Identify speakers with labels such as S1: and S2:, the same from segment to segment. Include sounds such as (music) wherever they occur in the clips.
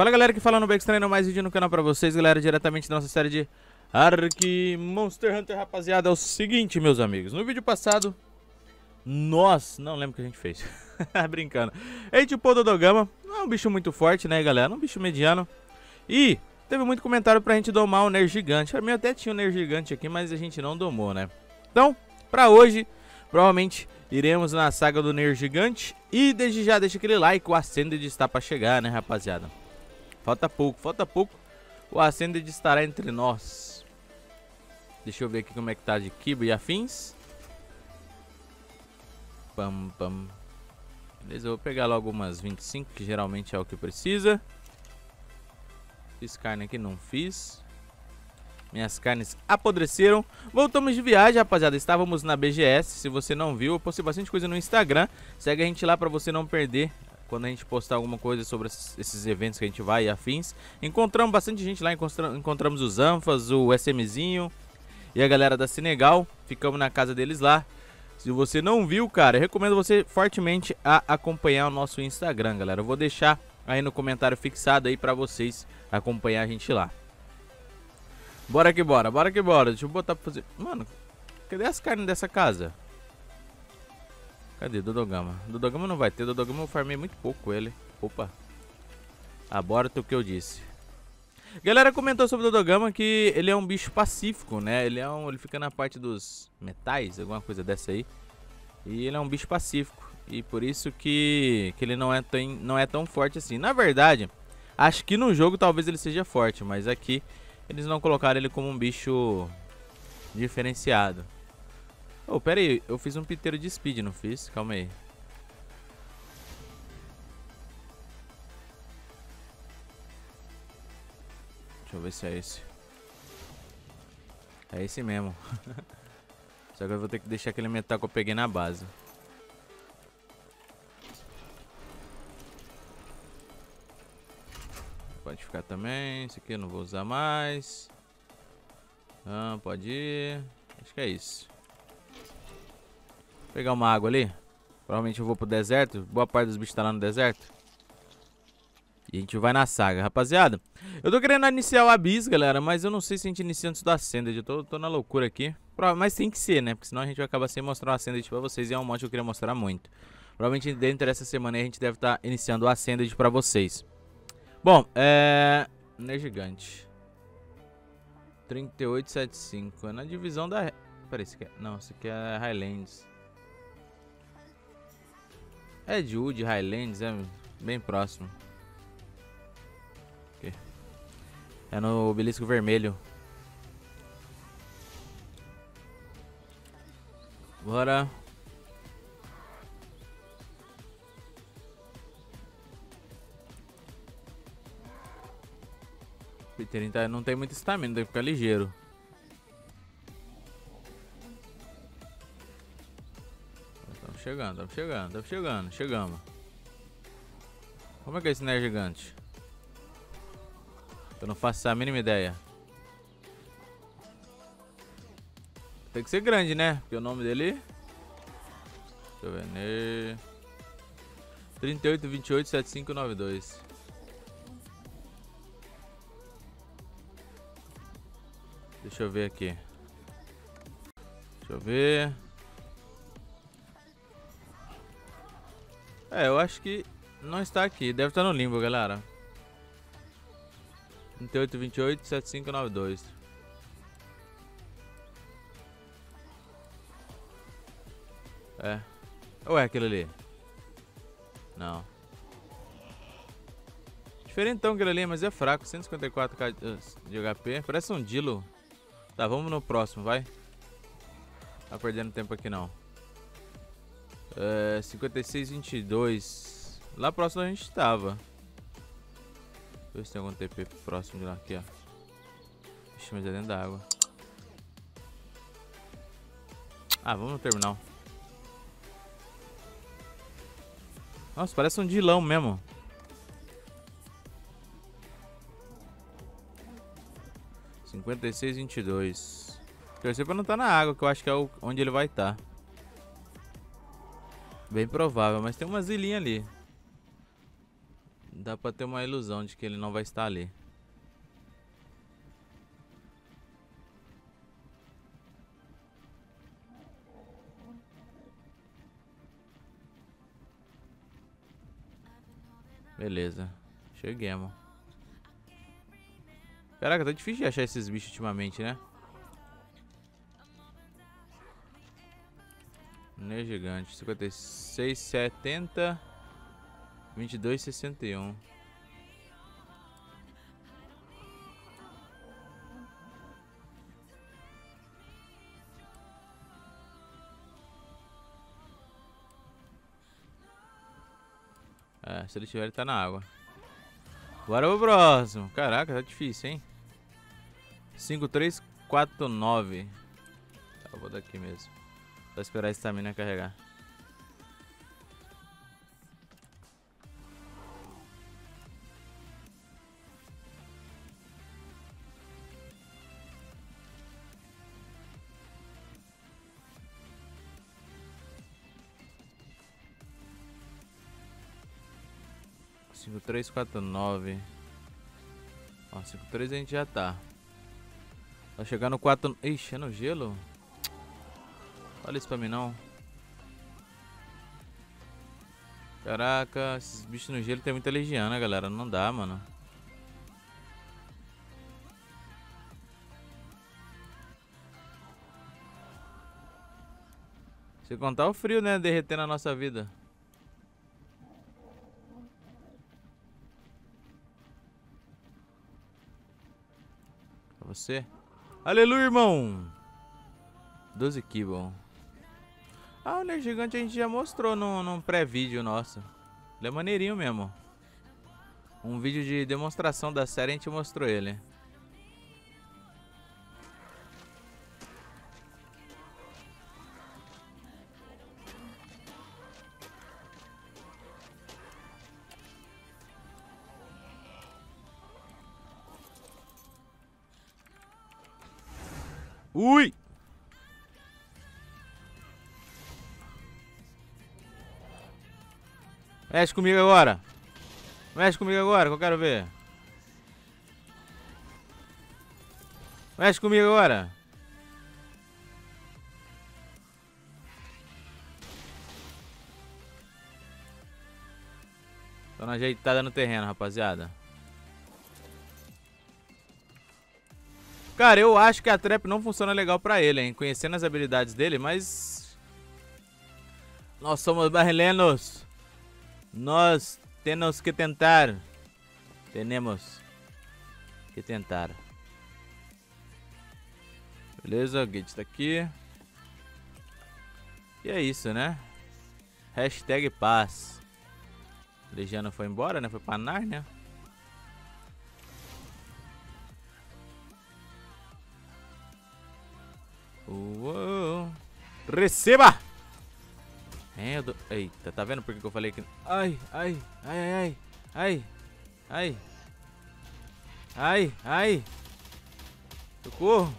S1: Fala galera que fala no Bex Treino, mais vídeo no canal pra vocês, galera, diretamente da nossa série de Ark Monster Hunter, rapaziada. É o seguinte, meus amigos, no vídeo passado, nós, não lembro o que a gente fez, (laughs) brincando, a gente o Dodogama, não é um bicho muito forte, né, galera, é um bicho mediano, e teve muito comentário pra gente domar o Ner Gigante, pra mim até tinha o Ner Gigante aqui, mas a gente não domou, né. Então, pra hoje, provavelmente iremos na saga do Ner Gigante, e desde já deixa aquele like, o Ascended está pra chegar, né, rapaziada. Falta pouco, falta pouco. O Ascended estará entre nós. Deixa eu ver aqui como é que tá de Kiba e afins. Pam, pam. Beleza, eu vou pegar logo umas 25, que geralmente é o que precisa. Fiz carne aqui, não fiz. Minhas carnes apodreceram. Voltamos de viagem, rapaziada. Estávamos na BGS. Se você não viu, eu postei bastante coisa no Instagram. Segue a gente lá para você não perder quando a gente postar alguma coisa sobre esses eventos que a gente vai e afins. Encontramos bastante gente lá, encontramos os Anfas, o SMzinho e a galera da Senegal. Ficamos na casa deles lá. Se você não viu, cara, recomendo você fortemente a acompanhar o nosso Instagram, galera. Eu vou deixar aí no comentário fixado aí pra vocês acompanhar a gente lá. Bora que bora, bora que bora. Deixa eu botar pra fazer... Mano, cadê as carnes dessa casa? Cadê Dodogama? Dodogama não vai ter, Dodogama eu farmei muito pouco ele. Opa. Aborta o que eu disse. Galera comentou sobre o Dodogama que ele é um bicho pacífico, né? Ele, é um, ele fica na parte dos metais, alguma coisa dessa aí. E ele é um bicho pacífico. E por isso que, que ele não é, tão, não é tão forte assim. Na verdade, acho que no jogo talvez ele seja forte, mas aqui eles não colocaram ele como um bicho diferenciado. Oh, pera aí, eu fiz um piteiro de speed, não fiz? Calma aí. Deixa eu ver se é esse. É esse mesmo. (laughs) Só que eu vou ter que deixar aquele metal que eu peguei na base. Pode ficar também. Esse aqui eu não vou usar mais. Ah, pode ir. Acho que é isso. Pegar uma água ali. Provavelmente eu vou pro deserto. Boa parte dos bichos tá lá no deserto. E a gente vai na saga, rapaziada. Eu tô querendo iniciar o Abyss, galera, mas eu não sei se a gente inicia antes do Ascended. Eu tô, tô na loucura aqui. Mas tem que ser, né? Porque senão a gente vai acabar sem mostrar o Ascended pra vocês. E é um monte que eu queria mostrar muito. Provavelmente dentro dessa semana a gente deve estar tá iniciando o Ascended pra vocês. Bom, é... Gigante. 3875. É na divisão da... Peraí, isso aqui é... Não, isso aqui é Highlands. É de Wood, Highlands, é bem próximo. É no obelisco vermelho. Bora. Peter não tem muito estamina, tem que ficar ligeiro. Chegando, estamos chegando, estamos chegando, chegamos. Como é que é esse Nerd Gigante? Eu não faço a mínima ideia. Tem que ser grande, né? Porque o nome dele... Deixa eu ver, Ner... 38, 28, 75, 92. Deixa eu ver aqui. Deixa eu ver... É, eu acho que não está aqui. Deve estar no limbo, galera. 3828 7592. É. Ou é aquele ali? Não. Diferentão aquele ali, mas é fraco. 154k de HP. Parece um Dilo. Tá, vamos no próximo, vai. Tá perdendo tempo aqui não. É, 56, 22. Lá próximo a gente tava. Deixa eu ver se tem algum TP próximo de lá aqui, ó. Ixi, mas é dentro da água. Ah, vamos no terminal. Nossa, parece um dilão mesmo. Cinquenta e seis, vinte e dois. Torcer pra não estar tá na água, que eu acho que é onde ele vai estar. Tá. Bem provável, mas tem umas ilhinhas ali. Dá pra ter uma ilusão de que ele não vai estar ali. Beleza. Cheguemos. Caraca, tá difícil de achar esses bichos ultimamente, né? Né, gigante. 56, 70, 22, 61. É, se ele tiver, ele tá na água. Bora pro próximo. Caraca, tá difícil, hein? 5349. Tá, vou daqui mesmo. Só esperar a estamina carregar. Cinco, três, quatro, nove. Ó, cinco, três a gente já tá. Vai chegar no quatro... Ixi, é no gelo? Olha isso pra mim não. Caraca, esses bichos no gelo tem muita legião, né, galera? Não dá, mano. Se contar o frio, né? Derretendo a nossa vida. Pra você. Aleluia, irmão! 12 Kibble. Ah, o Ner Gigante a gente já mostrou num, num pré-vídeo nosso. Ele é maneirinho mesmo. Um vídeo de demonstração da série a gente mostrou ele. Mexe comigo agora. Mexe comigo agora que eu quero ver. Mexe comigo agora. Tô na ajeitada no terreno, rapaziada. Cara, eu acho que a trap não funciona legal pra ele, hein? Conhecendo as habilidades dele, mas... Nós somos barrilenos. Nós temos que tentar. Temos que tentar. Beleza, o gate tá aqui. E é isso, né? Hashtag paz. Legiano foi embora, né? Foi pra Narnia. Uou. Receba! É, Eita, tá vendo por que eu falei que... Ai, ai, ai, ai, ai, ai, ai, ai, Socorro.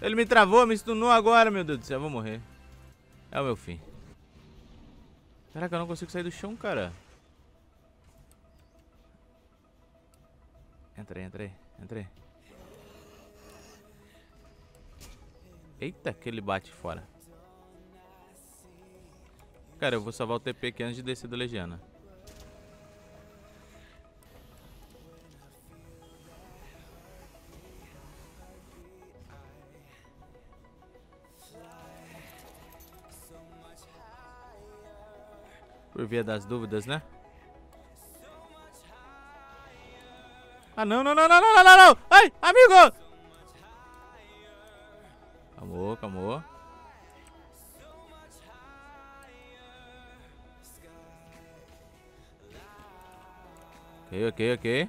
S1: Ele me travou, me stunou agora, meu Deus do céu, eu vou morrer. É o meu fim. Caraca, eu não consigo sair do chão, cara. Entrei, entrei, entrei. Eita, que ele bate fora. Cara, eu vou salvar o TP aqui antes de descer da Legiana. Por via das dúvidas, né? Ah, não, não, não, não, não, não, não! Ai, amigo! Calmou, calmou. Ok, ok, ok.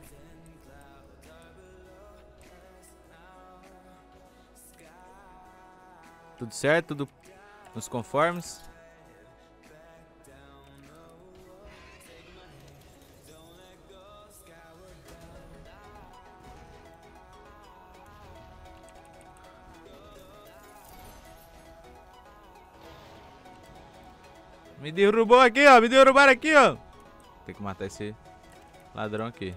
S1: Tudo certo, tudo nos conformes. Me derrubou aqui, ó. Me derrubaram aqui, ó. Tem que matar esse ladrão aqui.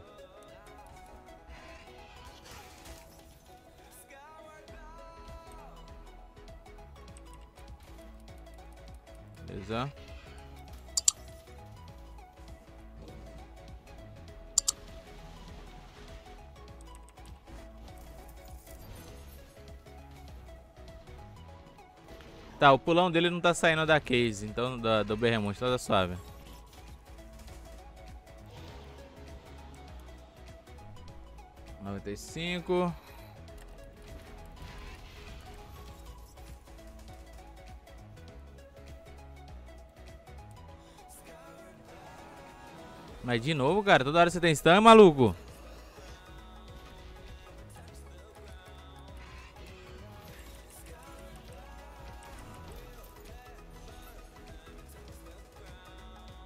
S1: Beleza. Tá, o pulão dele não tá saindo da case, então do Berremonte, então tá suave. Noventa e cinco. Mas de novo, cara, toda hora você tem stun, maluco.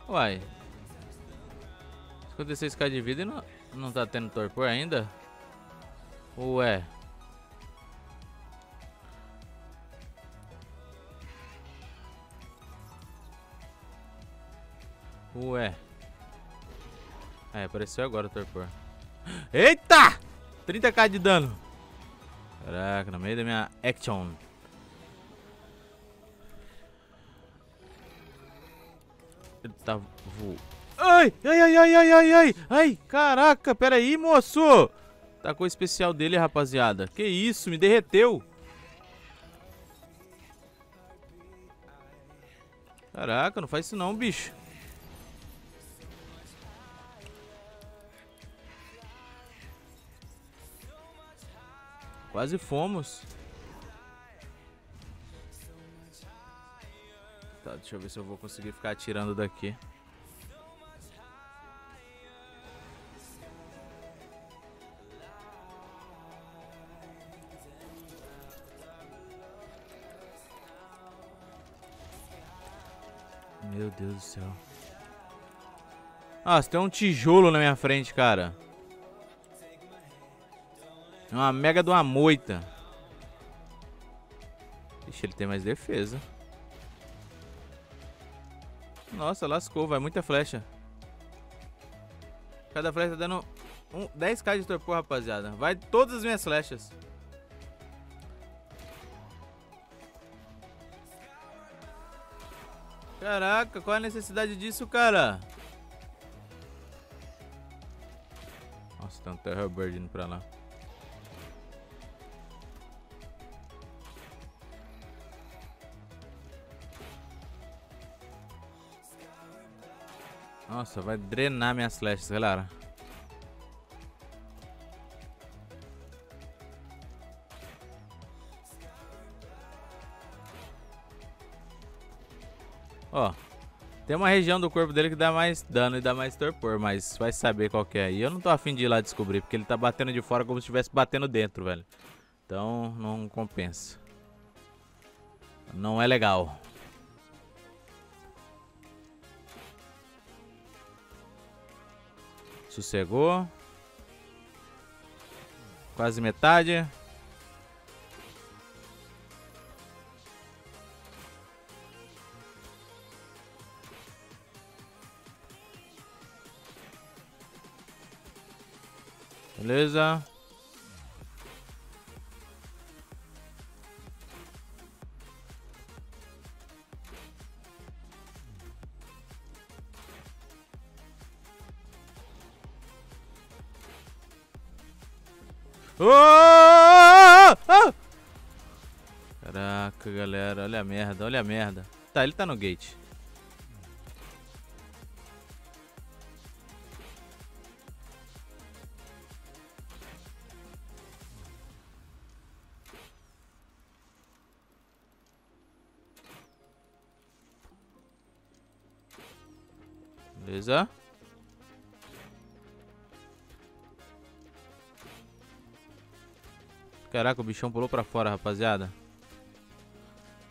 S1: Uai. 56k de vida e não, não tá tendo torpor ainda? Ué. Ué. É, apareceu agora o torpor. Eita! 30k de dano. Caraca, no meio da minha action. Ele tá voando. Ai, ai, ai, ai, ai, ai, ai, ai, caraca, pera aí, moço. Tá com o especial dele, rapaziada. Que isso, me derreteu. Caraca, não faz isso não, bicho. Quase fomos. Tá, deixa eu ver se eu vou conseguir ficar atirando daqui. Deus do céu. Nossa, tem um tijolo na minha frente, cara. Uma mega de uma moita. Ixi, ele tem mais defesa. Nossa, lascou, vai muita flecha. Cada flecha tá dando um, 10k de torpor, rapaziada. Vai todas as minhas flechas. Caraca, qual é a necessidade disso, cara? Nossa, tem um Terra Bird indo pra lá. Nossa, vai drenar minhas flechas, galera. Ó, tem uma região do corpo dele que dá mais dano e dá mais torpor, mas vai saber qual que é. E eu não tô afim de ir lá descobrir, porque ele tá batendo de fora como se estivesse batendo dentro, velho. Então, não compensa. Não é legal. Sossegou. Quase metade. Beleza. Oh! Oh! Caraca, galera. Olha a merda, olha a merda. Tá, ele tá no gate. Beleza? Caraca, o bichão pulou pra fora, rapaziada.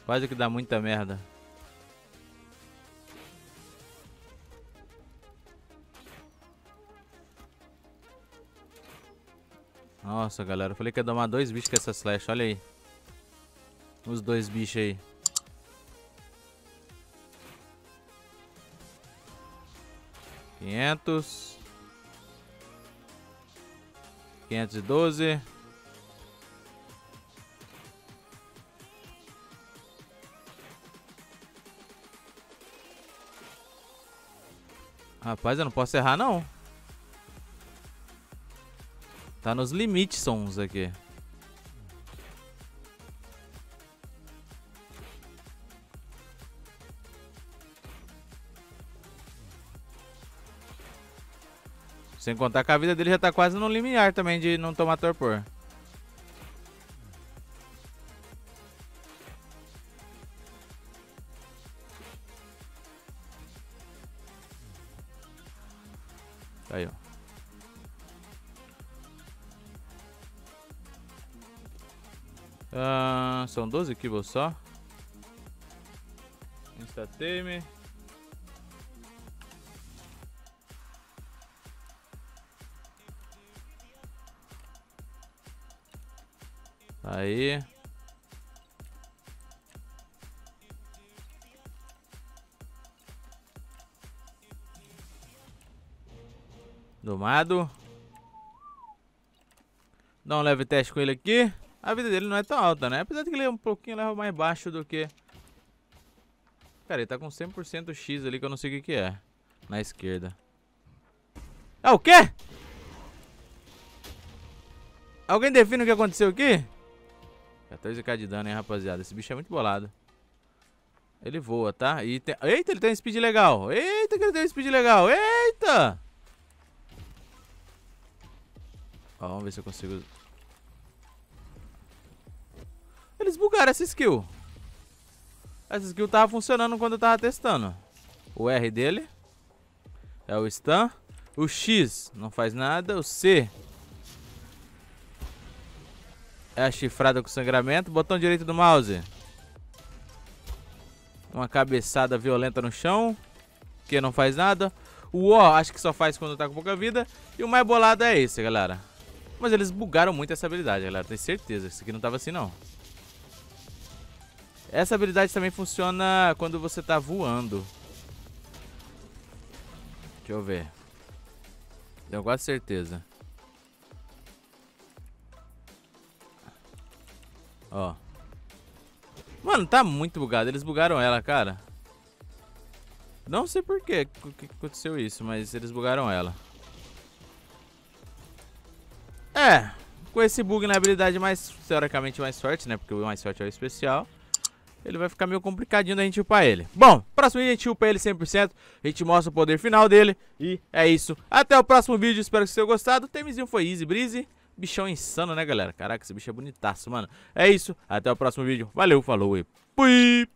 S1: Quase que dá muita merda. Nossa, galera. Eu falei que ia domar dois bichos com essa slash. Olha aí. Os dois bichos aí. Quinhentos. Quinhentos e doze. Rapaz, eu não posso errar não. Tá nos limites sons aqui. Sem contar que a vida dele já tá quase no limiar também de não tomar torpor. Aí, ó. Ah, são 12 kibbles só. Insta-tame. Aí. Domado. Dá um leve teste com ele aqui. A vida dele não é tão alta, né? Apesar de que ele é um pouquinho leva mais baixo do que... Cara, ele tá com 100% X ali que eu não sei o que que é. Na esquerda. Ah, o quê? Alguém define o que aconteceu aqui? 14k de dano, hein, rapaziada. Esse bicho é muito bolado. Ele voa, tá? E tem... Eita, ele tem speed legal. Eita, que ele tem speed legal. Eita! Ó, vamos ver se eu consigo... Eles bugaram essa skill. Essa skill tava funcionando quando eu tava testando. O R dele é o stun. O X não faz nada. O C é a chifrada com sangramento. Botão direito do mouse. Uma cabeçada violenta no chão. Que não faz nada. O O acho que só faz quando tá com pouca vida. E o mais bolado é esse, galera. Mas eles bugaram muito essa habilidade, galera. Tenho certeza. Isso aqui não tava assim, não. Essa habilidade também funciona quando você tá voando. Deixa eu ver. Tenho quase certeza. Ó. Mano, tá muito bugado. Eles bugaram ela, cara. Não sei por que aconteceu isso, mas eles bugaram ela. É, com esse bug na habilidade mais, teoricamente, mais forte, né? Porque o mais forte é o especial ele vai ficar meio complicadinho da gente upar ele. Bom, próximo vídeo a gente upa ele 100%, a gente mostra o poder final dele e é isso. Até o próximo vídeo, espero que vocês tenham gostado. O temezinho foi easy breezy, bichão insano, né, galera? Caraca, esse bicho é bonitaço, mano. É isso, até o próximo vídeo. Valeu, falou e fui!